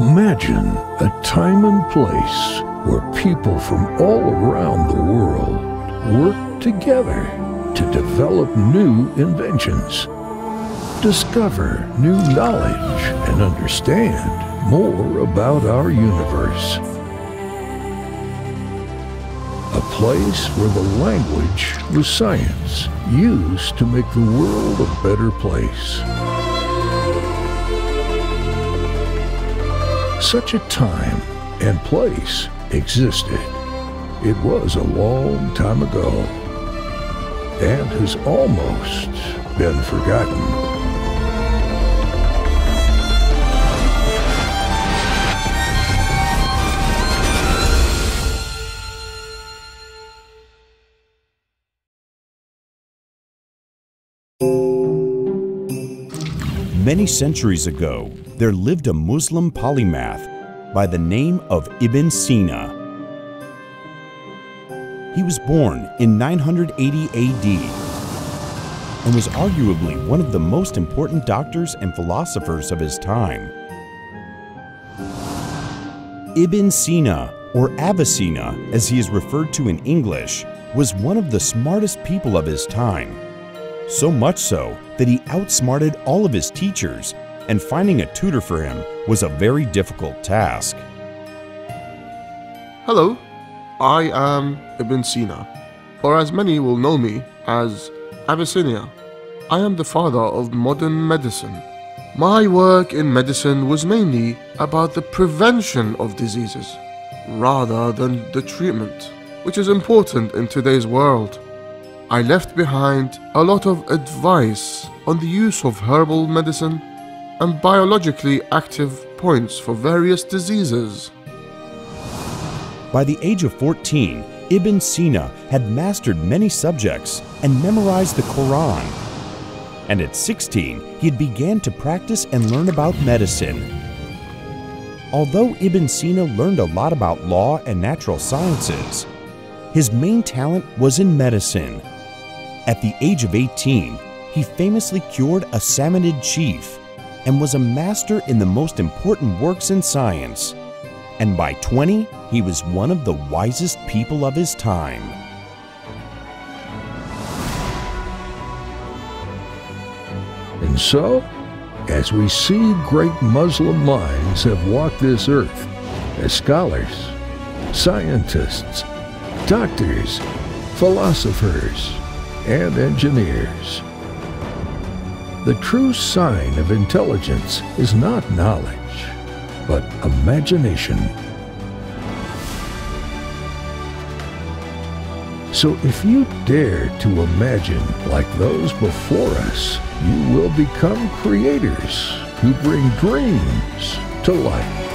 Imagine a time and place where people from all around the world work together to develop new inventions, discover new knowledge, and understand more about our universe. A place where the language was science used to make the world a better place. Such a time and place existed. It was a long time ago and has almost been forgotten. Many centuries ago, there lived a Muslim polymath by the name of Ibn Sina. He was born in 980 AD and was arguably one of the most important doctors and philosophers of his time. Ibn Sina, or Avicenna as he is referred to in English, was one of the smartest people of his time. So much so that he outsmarted all of his teachers, and finding a tutor for him was a very difficult task. Hello, I am Ibn Sina, or as many will know me as Avicenna. I am the father of modern medicine. My work in medicine was mainly about the prevention of diseases rather than the treatment, which is important in today's world. I left behind a lot of advice on the use of herbal medicine and biologically active points for various diseases. By the age of 14, Ibn Sina had mastered many subjects and memorized the Quran. And at 16, he had began to practice and learn about medicine. Although Ibn Sina learned a lot about law and natural sciences, his main talent was in medicine. At the age of 18, he famously cured a Samanid chief and was a master in the most important works in science. And by 20, he was one of the wisest people of his time. And so, as we see great Muslim minds have walked this earth as scholars, scientists, doctors, philosophers, and engineers. The true sign of intelligence is not knowledge, but imagination. So if you dare to imagine like those before us, you will become creators who bring dreams to life.